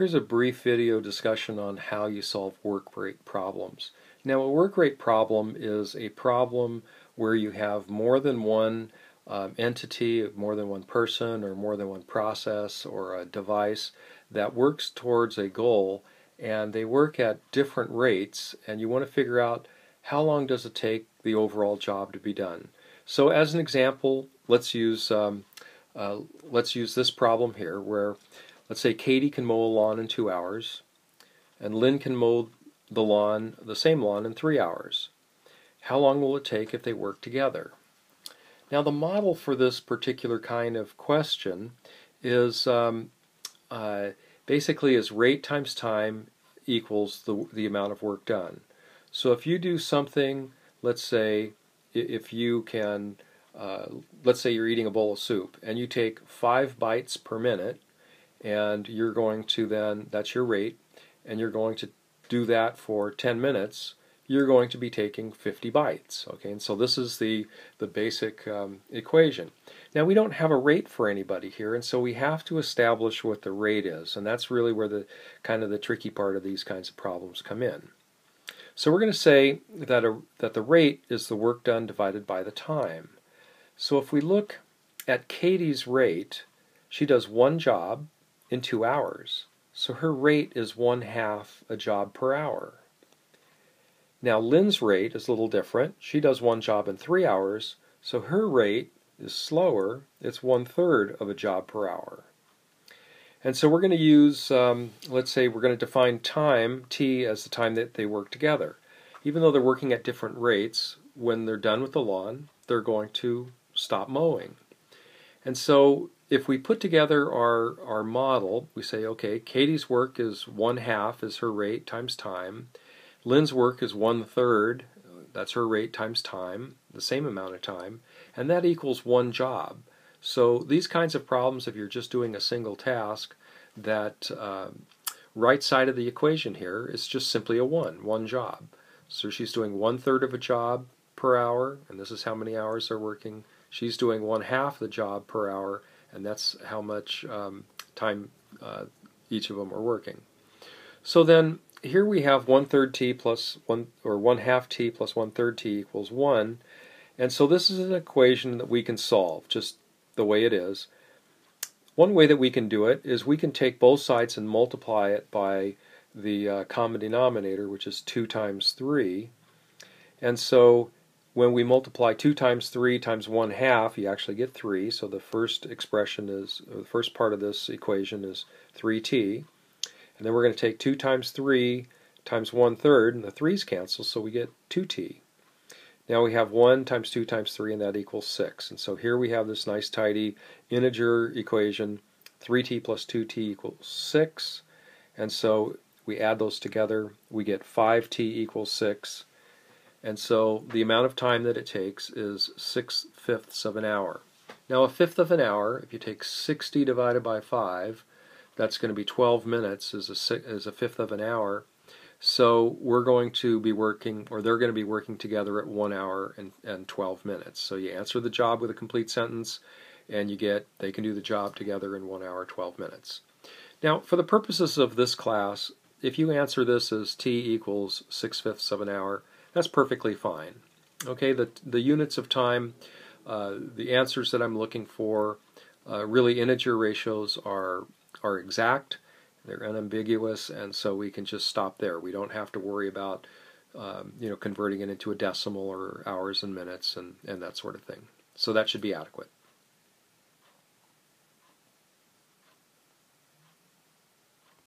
Here's a brief video discussion on how you solve work rate problems. Now a work rate problem is a problem where you have more than one um, entity, more than one person, or more than one process or a device that works towards a goal and they work at different rates and you want to figure out how long does it take the overall job to be done. So as an example, let's use um, uh, let's use this problem here where Let's say Katie can mow a lawn in two hours, and Lynn can mow the lawn, the same lawn, in three hours. How long will it take if they work together? Now, the model for this particular kind of question is um, uh, basically is rate times time equals the, the amount of work done. So if you do something, let's say, if you can, uh, let's say you're eating a bowl of soup and you take five bites per minute, and you're going to then, that's your rate, and you're going to do that for 10 minutes, you're going to be taking 50 bites. Okay, and so this is the, the basic um, equation. Now we don't have a rate for anybody here, and so we have to establish what the rate is, and that's really where the kind of the tricky part of these kinds of problems come in. So we're going to say that, a, that the rate is the work done divided by the time. So if we look at Katie's rate, she does one job, in two hours. So her rate is one half a job per hour. Now Lynn's rate is a little different. She does one job in three hours, so her rate is slower. It's one third of a job per hour. And so we're going to use, um, let's say we're going to define time, t, as the time that they work together. Even though they're working at different rates, when they're done with the lawn, they're going to stop mowing. And so if we put together our, our model, we say, okay, Katie's work is one half is her rate times time. Lynn's work is one third, that's her rate times time, the same amount of time, and that equals one job. So these kinds of problems, if you're just doing a single task, that uh, right side of the equation here is just simply a one, one job. So she's doing one third of a job per hour, and this is how many hours they're working. She's doing one half the job per hour, and that's how much um, time uh, each of them are working. So then here we have one third t plus one or one half t plus one third t equals one, and so this is an equation that we can solve just the way it is. One way that we can do it is we can take both sides and multiply it by the uh, common denominator, which is 2 times 3. And so when we multiply 2 times 3 times 1 half, you actually get 3. So the first expression is, the first part of this equation is 3t. And then we're going to take 2 times 3 times 1 third, and the 3's cancel, so we get 2t. Now we have 1 times 2 times 3, and that equals 6. And so here we have this nice tidy integer equation, 3t plus 2t equals 6. And so we add those together, we get 5t equals 6. And so the amount of time that it takes is 6 fifths of an hour. Now a fifth of an hour, if you take 60 divided by 5, that's going to be 12 minutes is a, is a fifth of an hour. So we're going to be working, or they're going to be working together at 1 hour and, and 12 minutes. So you answer the job with a complete sentence, and you get, they can do the job together in 1 hour 12 minutes. Now, for the purposes of this class, if you answer this as t equals 6 fifths of an hour, that's perfectly fine. Okay, the, the units of time, uh, the answers that I'm looking for, uh, really integer ratios are, are exact, they're unambiguous, and so we can just stop there. We don't have to worry about um, you know, converting it into a decimal or hours and minutes and, and that sort of thing. So that should be adequate.